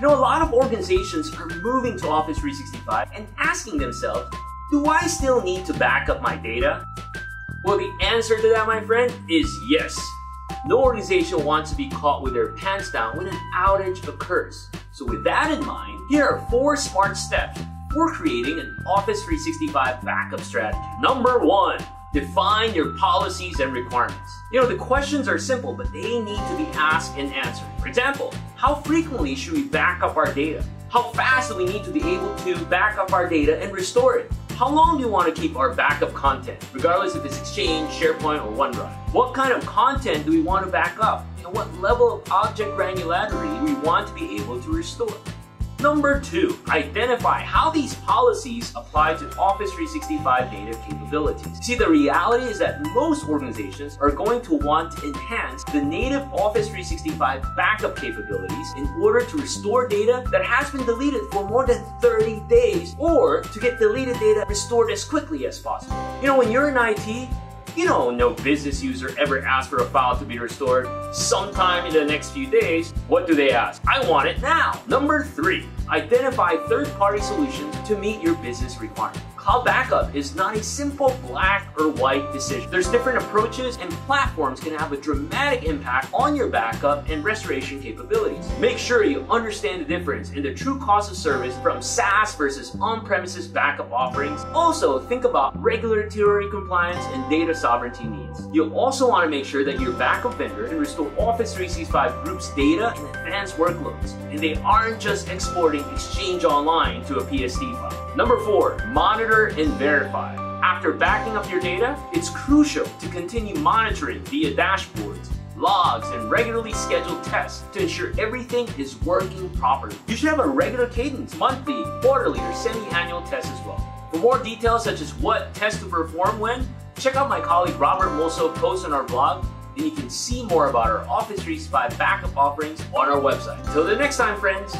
You know, a lot of organizations are moving to Office 365 and asking themselves, do I still need to back up my data? Well, the answer to that, my friend, is yes. No organization wants to be caught with their pants down when an outage occurs. So with that in mind, here are four smart steps for creating an Office 365 backup strategy. Number one, define your policies and requirements. You know, the questions are simple, but they need to be asked and answered. For example, how frequently should we back up our data? How fast do we need to be able to back up our data and restore it? How long do you want to keep our backup content, regardless if it's Exchange, SharePoint, or OneDrive? What kind of content do we want to back up? And what level of object granularity do we want to be able to restore? Number two, identify how these policies apply to Office 365 native capabilities. See, the reality is that most organizations are going to want to enhance the native Office 365 backup capabilities in order to restore data that has been deleted for more than 30 days or to get deleted data restored as quickly as possible. You know, when you're in IT, you know, no business user ever asks for a file to be restored sometime in the next few days. What do they ask? I want it now. Number three, identify third-party solutions to meet your business requirements. Cloud backup is not a simple black or white decision. There's different approaches and platforms can have a dramatic impact on your backup and restoration capabilities. Make sure you understand the difference in the true cost of service from SaaS versus on-premises backup offerings. Also, think about regulatory compliance and data sovereignty needs. You'll also want to make sure that your backup vendor can restore Office 365 Group's data and advanced workloads, and they aren't just exporting Exchange Online to a PST file. Number four, monitor and verify. After backing up your data, it's crucial to continue monitoring via dashboards, logs, and regularly scheduled tests to ensure everything is working properly. You should have a regular cadence, monthly, quarterly, or semi-annual tests as well. For more details such as what tests to perform when, check out my colleague Robert Mosso post on our blog, and you can see more about our Office 365 backup offerings on our website. Until the next time, friends,